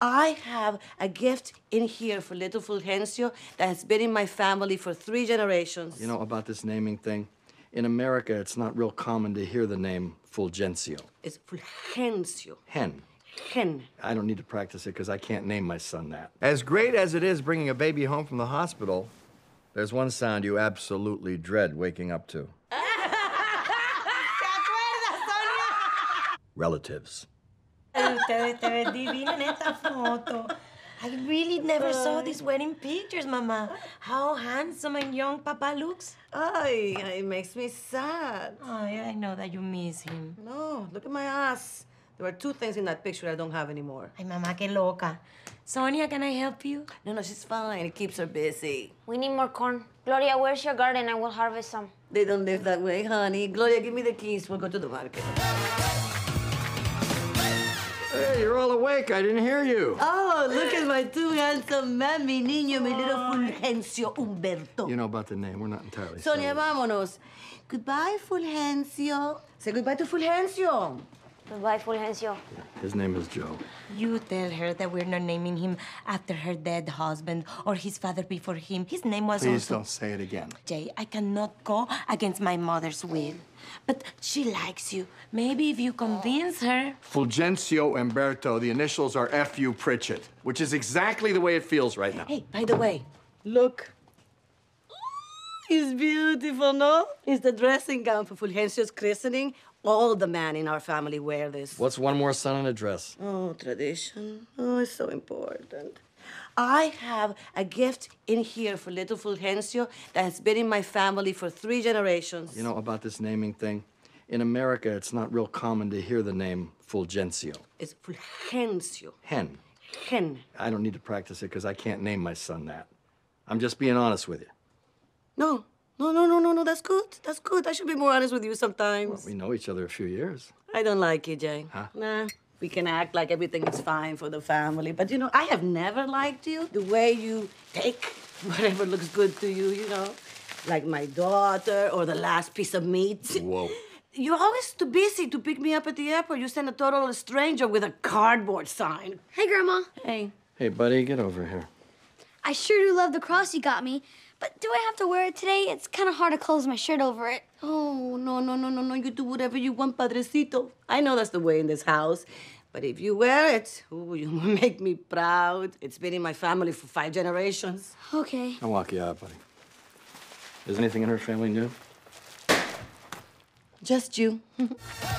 I have a gift in here for little Fulgencio that has been in my family for three generations. You know about this naming thing? In America, it's not real common to hear the name Fulgencio. It's Fulgencio. Hen. Hen. I don't need to practice it because I can't name my son that. As great as it is bringing a baby home from the hospital, there's one sound you absolutely dread waking up to. Relatives. Ustedes te ves divina en esta foto. I really never saw these wedding pictures, Mama. How handsome and young Papa looks. Ay, it makes me sad. Ay, I know that you miss him. No, look at my ass. There are two things in that picture I don't have anymore. Ay, Mama, qué loca. Sonia, can I help you? No, no, she's fine. It keeps her busy. We need more corn. Gloria, where's your garden? I will harvest some. They don't live that way, honey. Gloria, give me the keys. We'll go to the market. You're all awake. I didn't hear you. Oh, look at my two handsome men, mi niño, mi little Fulgencio Humberto. You know about the name. We're not entirely Sonia, sure. vámonos. Goodbye, Fulgencio. Say goodbye to Fulgencio. Goodbye, Fulgencio. His name is Joe. You tell her that we're not naming him after her dead husband or his father before him. His name was Please also... don't say it again. Jay, I cannot go against my mother's will. But she likes you. Maybe if you convince her. Fulgencio Umberto. The initials are F.U. Pritchett, which is exactly the way it feels right now. Hey, by the way, look. It's beautiful, no? It's the dressing gown for Fulgencio's christening. All the men in our family wear this. What's one more son in a dress? Oh, tradition. Oh, it's so important. I have a gift in here for little Fulgencio that has been in my family for three generations. You know about this naming thing? In America, it's not real common to hear the name Fulgencio. It's Fulgencio. Hen. Hen. I don't need to practice it because I can't name my son that. I'm just being honest with you. No, no, no, no, no, no. That's good. That's good. I should be more honest with you sometimes. We know each other a few years. I don't like you, Jay. Huh? Nah. We can act like everything is fine for the family. But you know, I have never liked you. The way you take whatever looks good to you, you know. Like my daughter or the last piece of meat. Whoa. You're always too busy to pick me up at the airport. You send a total stranger with a cardboard sign. Hey, Grandma. Hey. Hey, buddy, get over here. I sure do love the cross you got me, but do I have to wear it today? It's kind of hard to close my shirt over it. Oh, no, no, no, no, no. You do whatever you want, Padrecito. I know that's the way in this house. But if you wear it, ooh, you make me proud. It's been in my family for five generations. Okay. I'll walk you out, buddy. Is anything in her family new? Just you.